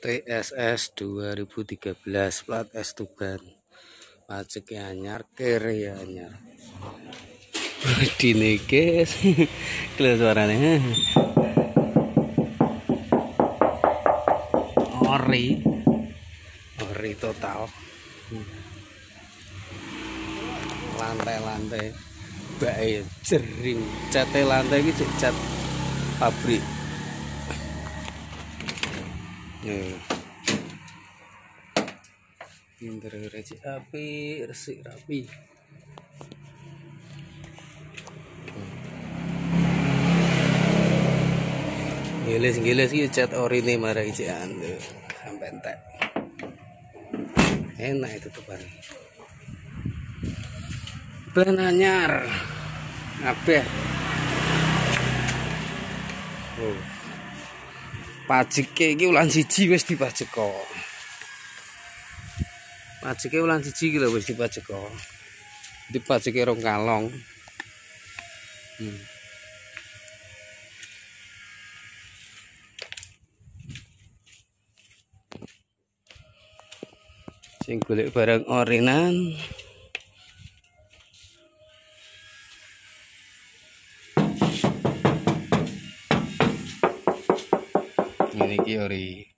TSS 2013 plat S Tuban. Pajaknya anyar kere ya anyar dini guys kelas suaranya. Ori. Ori total. Lantai-lantai. Baik jering. Cat lantai ini cat pabrik Nih. Interior api, resik rapi. Gilis gilis iki cat ori nih marah ician tuh sampai entek. Enak itu tuh ban. Ban anyar. Kabeh. Oh pajike iki ulan siji wis dipajeko. Pajike ulan siji iki lho wis dipajeko. Dipajeke rong kalong. Hmm. Sing golek barang orinan. Ini ki ori